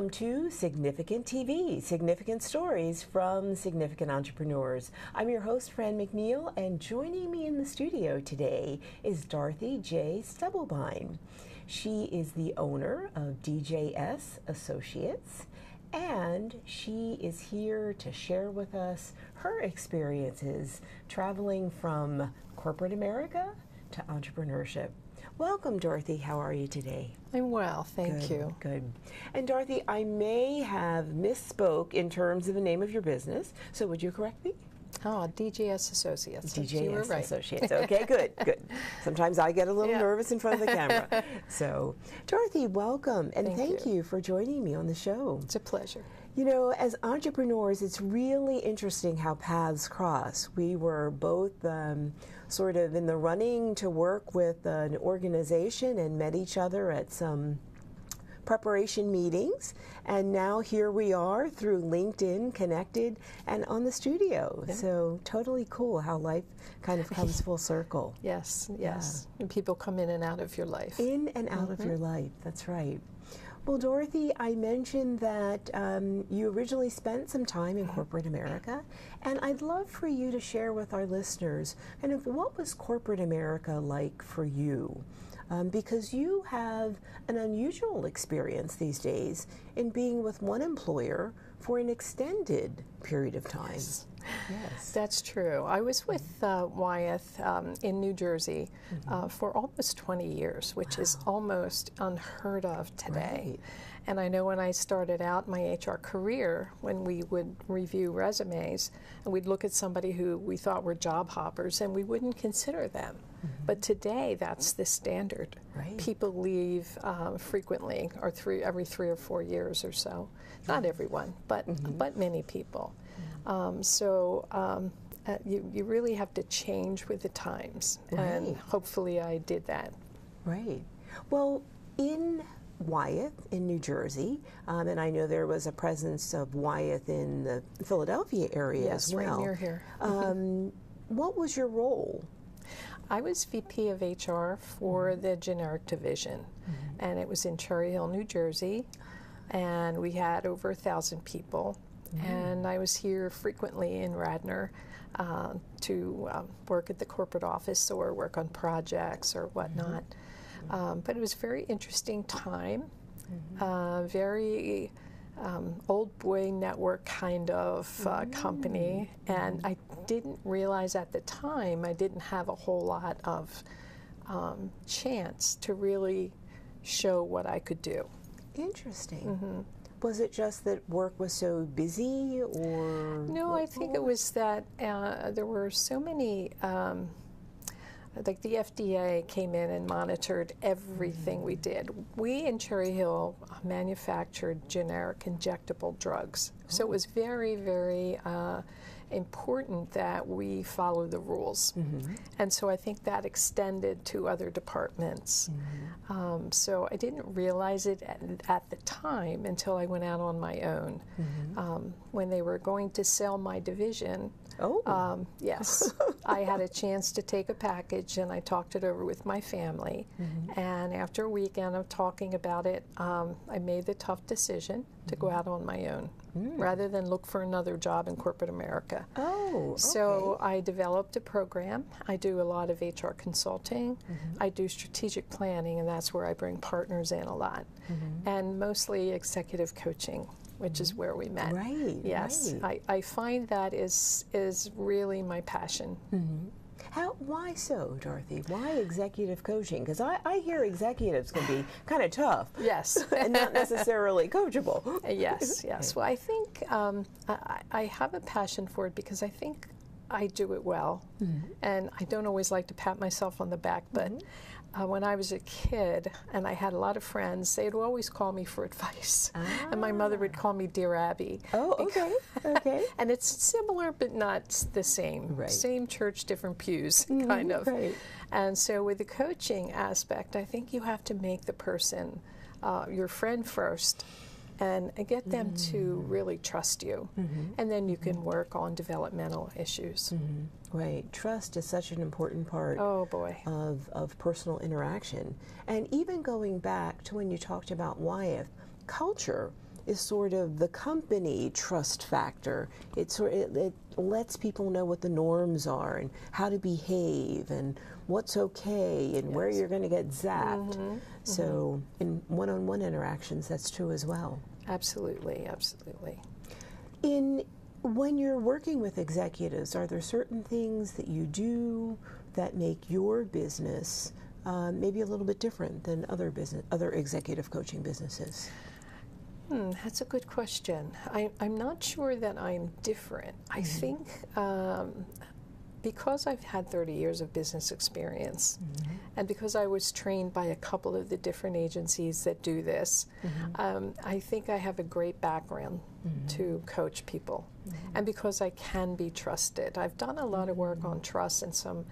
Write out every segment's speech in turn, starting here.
Welcome to Significant TV, significant stories from significant entrepreneurs. I'm your host, Franne McNeal, and joining me in the studio today is Dorothy J. Stubblebine. She is the owner of DJS Associates, and she is here to share with us her experiences traveling from corporate America to entrepreneurship. Welcome, Dorothy. How are you today? I'm well, thank good, you. Good. And Dorothy, I may have misspoke in terms of the name of your business, so would you correct me? Ah, oh, DJS Associates. DJS right. Associates. Okay, good, good. Sometimes I get a little Yeah. nervous in front of the camera. So, Dorothy, welcome and Thank thank you. you for joining me on the show. It's a pleasure. You know, as entrepreneurs, it's really interesting how paths cross. We were both um, sort of in the running to work with an organization and met each other at some preparation meetings, and now here we are through LinkedIn connected and on the studio. So, totally cool how life kind of comes full circle. Yes, yes. And people come in and out of your life. In and out of your life. That's right. Well, Dorothy, I mentioned that um, you originally spent some time in corporate America, and I'd love for you to share with our listeners kind of what was corporate America like for you? Um, because you have an unusual experience these days in being with one employer for an extended period of time. Yes. That's true. I was with uh, Wyeth um, in New Jersey Mm-hmm. uh, for almost 20 years, which is almost unheard of today. Right. And I know when I started out my HR career, when we would review resumes, and we'd look at somebody who we thought were job hoppers, and we wouldn't consider them. But today, that's the standard. Mm-hmm. Right. People leave um, frequently, or three every three or four years or so. Not everyone, but Mm-hmm. but many people. Um, so um, uh, you you really have to change with the times, Right. and hopefully I did that. Right. Well, in Wyeth in New Jersey, um, and I know there was a presence of Wyeth in the Philadelphia area Yes, as right well. near here. Um, what was your role? I was VP of HR for the generic division, and it was in Cherry Hill, New Jersey, and we had over a thousand people. And I was here frequently in Radnor uh, to um, work at the corporate office or work on projects or whatnot. Um, but it was a very interesting time, uh, very um, old boy network kind of uh, company, and I didn't realize at the time I didn't have a whole lot of um, chance to really show what I could do. Interesting. Mm-hmm. Was it just that work was so busy, or No, I think it was that uh, there were so many. Um, like the FDA came in and monitored everything we did. We in Cherry Hill manufactured generic injectable drugs, so it was very, very uh, important that we follow the rules. And so I think that extended to other departments. Um, so I didn't realize it at, at the time until I went out on my own. Um, when they were going to sell my division, Oh, um, yes, I had a chance to take a package and I talked it over with my family. Mm-hmm. And after a weekend of talking about it, um, I made the tough decision to go mm-hmm. out on my own mm. rather than look for another job in corporate America. oh, Okay. So I developed a program. I do a lot of HR consulting. Mm-hmm. I do strategic planning, and that's where I bring partners in a lot, and mostly executive coaching, which is where we met. Right, Yes, right. I, I find that is is really my passion. Mm-hmm. How? Why so, Dorothy? Why executive coaching? Because I, I hear executives can be kind of tough Yes. and not necessarily coachable. yes, yes. Well, I think um, I, I have a passion for it because I think I do it well, mm-hmm. and I don't always like to pat myself on the back, but. Mm-hmm. Uh, when I was a kid and I had a lot of friends, they'd always call me for advice. And my mother would call me Dear Abby. Oh, okay, okay. And it's similar but not the same. Right. Same church, different pews, kind of. right. And so, with the coaching aspect, I think you have to make the person uh, your friend first and get them to really trust you. And then you can work on developmental issues. Right. Trust is such an important part Oh, boy. of, of personal interaction. And even going back to when you talked about Wyeth, culture is sort of the company trust factor. It sort it, it lets people know what the norms are and how to behave and what's okay and yes. where you're going to get zapped. Mm-hmm. So mm-hmm. in one-on-one interactions, that's true as well. Absolutely, absolutely. In when you're working with executives, are there certain things that you do that make your business uh, maybe a little bit different than other business, other executive coaching businesses? Hmm, that's a good question. I, am not sure that I'm different. I mm-hmm. think um, because I've had 30 years of business experience, mm-hmm. and because I was trained by a couple of the different agencies that do this, mm-hmm. um, I think I have a great background mm-hmm. to coach people. Mm-hmm. And because I can be trusted, I've done a lot of work on trust and some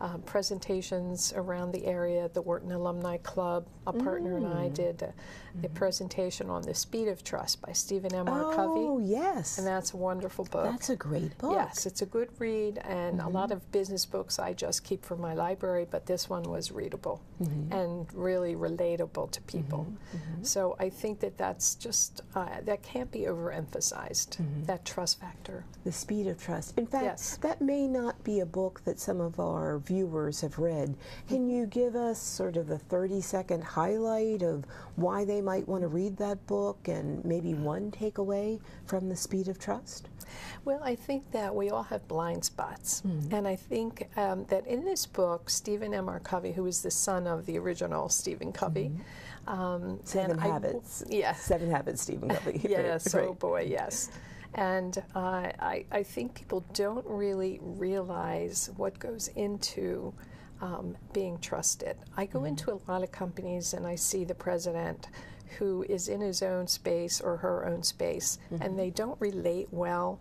um, presentations around the area. The Wharton Alumni Club, a partner and I mm. did a, a, mm-hmm. presentation on The Speed of Trust by Stephen M. R. Oh, Covey. Oh, yes. And that's a wonderful book. That's a great book. Yes, it's a good read, and mm-hmm. a lot of business books I just keep from my library, but this one was readable mm-hmm. and really relatable to people. Mm-hmm. Mm-hmm. So I think that that's just, uh, that can't be overemphasized, mm-hmm. that trust factor. The Speed of Trust. In fact, yes. that may not be a book that some of our viewers have read. Can you give us sort of a 30 second highlight of why they might want to read that book and maybe one takeaway from The Speed of Trust? Well, I think that we all have blind spots. Mm-hmm. And I think um, that in this book, Stephen M. R. Covey, who is the son of the original Stephen Covey, mm-hmm. um, Seven Habits. I, yes. Seven Habits, Stephen Covey. yes, oh boy, yes. And uh, I, I think people don't really realize what goes into um, being trusted. I go mm-hmm. into a lot of companies and I see the president who is in his own space or her own space, mm-hmm. and they don't relate well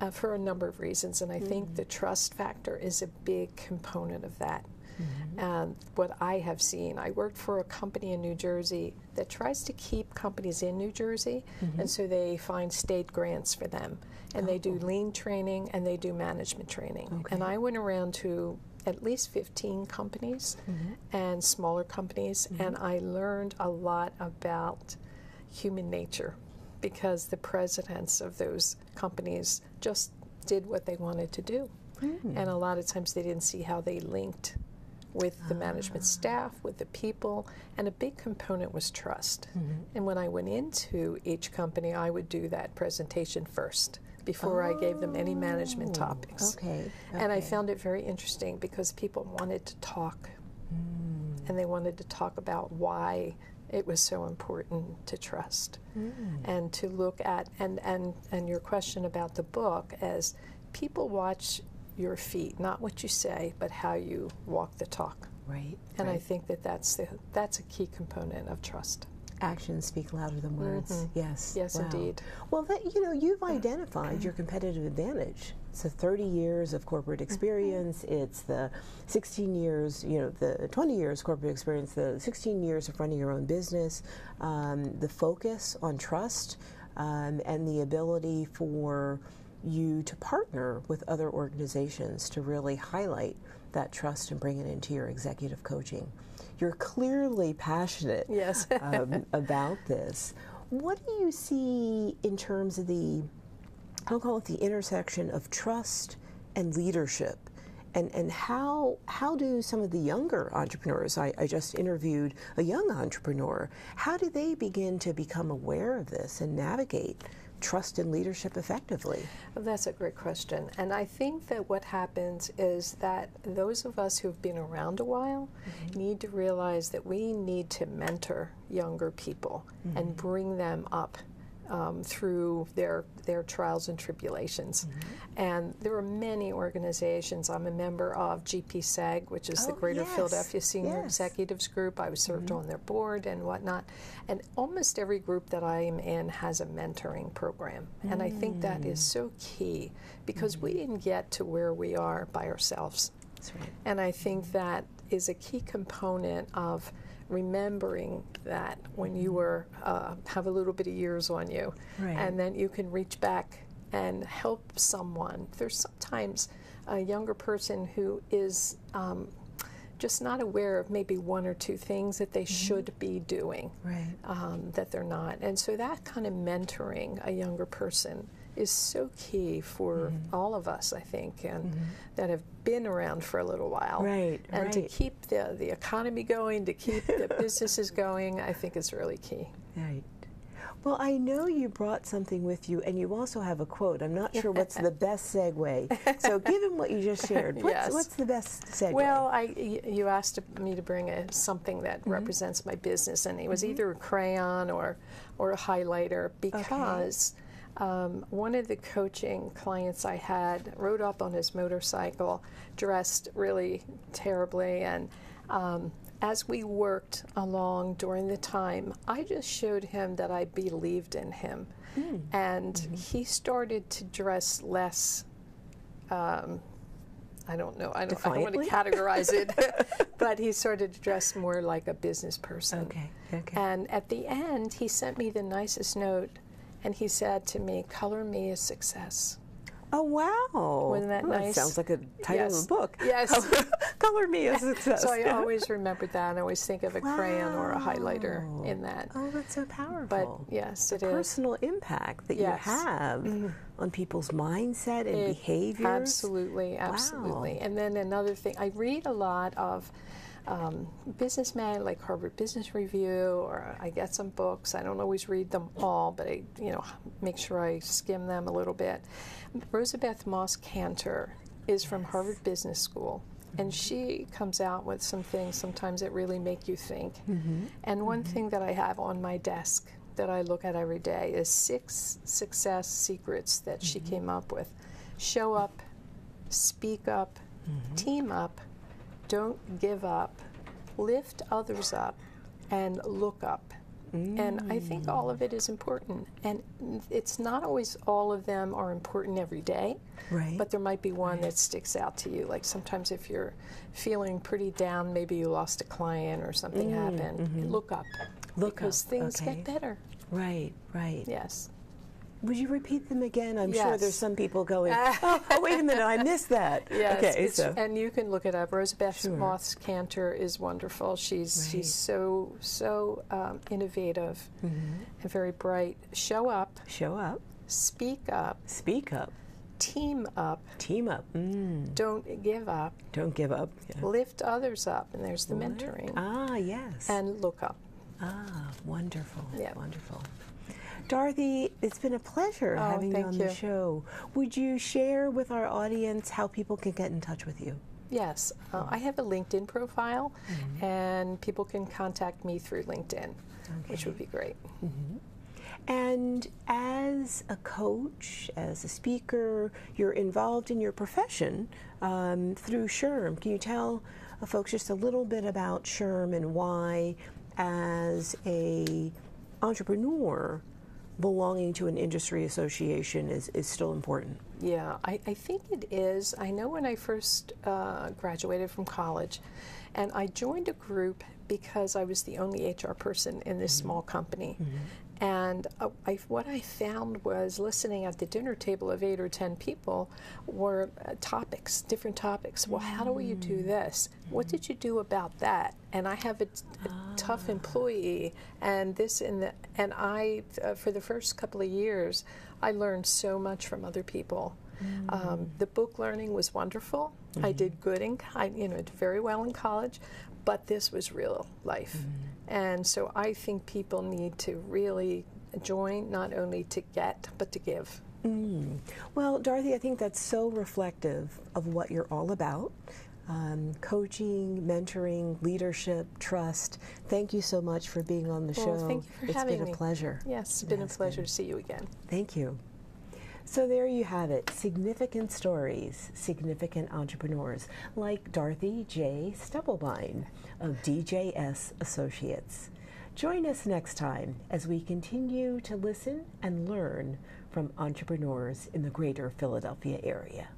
uh, for a number of reasons. And I mm-hmm. think the trust factor is a big component of that. Mm-hmm. And what I have seen, I worked for a company in New Jersey that tries to keep companies in New Jersey, mm-hmm. and so they find state grants for them. And oh. they do oh. lean training and they do management training. Okay. And I went around to at least 15 companies mm-hmm. and smaller companies, mm-hmm. and I learned a lot about human nature because the presidents of those companies just did what they wanted to do. Mm. And a lot of times they didn't see how they linked with the management ah. staff, with the people, and a big component was trust. Mm-hmm. And when I went into each company, I would do that presentation first before oh, I gave them any management oh, topics. Okay, okay, And I found it very interesting because people wanted to talk. Mm. And they wanted to talk about why it was so important to trust mm. and to look at and, and and your question about the book as people watch your feet, not what you say, but how you walk the talk. Right. And right. I think that that's the that's a key component of trust. Actions speak louder than words. Mm-hmm. Yes. Yes, wow. indeed. Well, that, you know, you've identified your competitive advantage. The 30 years of corporate mm-hmm. experience. Mm-hmm. It's the 16 years, you know, the 20 years corporate experience, the 16 years of running your own business, um, the focus on trust, um, and the ability for you to partner with other organizations to really highlight that trust and bring it into your executive coaching. You're clearly passionate yes. um, about this. What do you see in terms of the, I'll call it the intersection of trust and leadership? And, and how, how do some of the younger entrepreneurs, I, I just interviewed a young entrepreneur, how do they begin to become aware of this and navigate trust in leadership effectively? That's a great question. And I think that what happens is that those of us who've been around a while mm-hmm. need to realize that we need to mentor younger people mm-hmm. and bring them up um, through their their trials and tribulations. Mm-hmm. And there are many organizations. I'm a member of GPSAG, which is oh, the Greater yes. Philadelphia Senior yes. Executives Group. I was served mm-hmm. on their board and whatnot. And almost every group that I am in has a mentoring program. Mm-hmm. And I think that is mm. so key because we mm-hmm. didn't get to where we are by ourselves. Right. And I think that is a key component of remembering that when you were uh, have a little bit of years on you, right. and then you can reach back and help someone. There's sometimes a younger person who is um, just not aware of maybe one or two things that they should be doing Right. um, that they're not. And so that kind of mentoring a younger person is so key for mm-hmm. all of us, I think, and mm-hmm. that have been around for a little while. Right, And to keep the, the economy going, to keep the businesses going, I think is really key. Right. Well, I know you brought something with you, and you also have a quote. I'm not sure what's the best segue. So, given what you just shared, what's, Yes. what's the best segue? Well, I, you asked me to bring a, something that mm-hmm. represents my business, and it was either a crayon or, or a highlighter because um, one of the coaching clients I had rode up on his motorcycle, dressed really terribly, and um, as we worked along during the time, I just showed him that I believed in him, and he started to dress less. Um, I don't know. I don't, I don't want to categorize it, but he started to dress more like a business person. okay, okay. And at the end, he sent me the nicest note, and he said to me, "Color me a success." oh, wow. Wasn't that Oh, nice? sounds like a title of a book. Yes. Color, color me a success. So I always remember that, and I always think of a crayon or a highlighter in that. Oh, that's so powerful. But yes, it is. personal impact that Yes. you have mm-hmm. On people's mindset and It- behaviors. Absolutely, absolutely. Wow. And then another thing, I read a lot of um, businessmen like Harvard Business Review, or I get some books. I don't always read them all, but I, you know, make sure I skim them a little bit. Rosabeth Moss Kanter is from Harvard Business School. And mm-hmm. she comes out with some things sometimes that really make you think. Mm-hmm. And one mm-hmm. thing that I have on my desk that I look at every day is six success secrets that she mm-hmm. came up with. Show up, speak up, mm-hmm. team up, don't give up, lift others up, and look up. And I think mm. all of it is important. And it's not always all of them are important every day, Right. but there might be one that sticks out to you. Like sometimes if you're feeling pretty down, maybe you lost a client or something mm. happened, mm-hmm. look up. Look because up, things okay. get better. right, right. Yes. Would you repeat them again? I'm sure there's some people going, oh, oh, wait a minute, I missed that. Yes, okay, so. and you can look it up. Rosabeth Sure. Moss Kanter is wonderful. She's Right. she's so so um, innovative Mm-hmm. and very bright. Show up, Show up, speak up, speak up, team up, team up. Mm, don't give up, don't give up. Yeah. lift others up, and there's the mentoring, Ah, yes. and look up. Ah, wonderful. Yeah. Wonderful. Dorothy, it's been a pleasure Oh, having you on the show. Would you share with our audience how people can get in touch with you? Yes, uh, I have a LinkedIn profile, Mm-hmm. and people can contact me through LinkedIn, which would be great. And as a coach, as a speaker, you're involved in your profession um, through SHRM. Can you tell folks just a little bit about SHRM and why, as a entrepreneur, belonging to an industry association is, is still important? Yeah, I, I think it is. I know when I first uh, graduated from college, and I joined a group because I was the only HR person in this small company. And uh, I, what I found was listening at the dinner table of eight or ten people were uh, topics, different topics. Well, how do you do this? What did you do about that? And I have a, t- a tough employee, and this and the, and I, uh, for the first couple of years, I learned so much from other people. Um, the book learning was wonderful. I did good in, I, you know, very well in college, but this was real life. And so I think people need to really join, not only to get, but to give. Mm. Well, Dorothy, I think that's so reflective of what you're all about. Um, coaching, mentoring, leadership, trust. Thank you so much for being on the Well, show. thank you for It's having been a pleasure. Yes, it's been a pleasure been- to see you again. Thank you. So there you have it significant stories, significant entrepreneurs like Dorothy J. Stubblebine of DJS Associates. Join us next time as we continue to listen and learn from entrepreneurs in the greater Philadelphia area.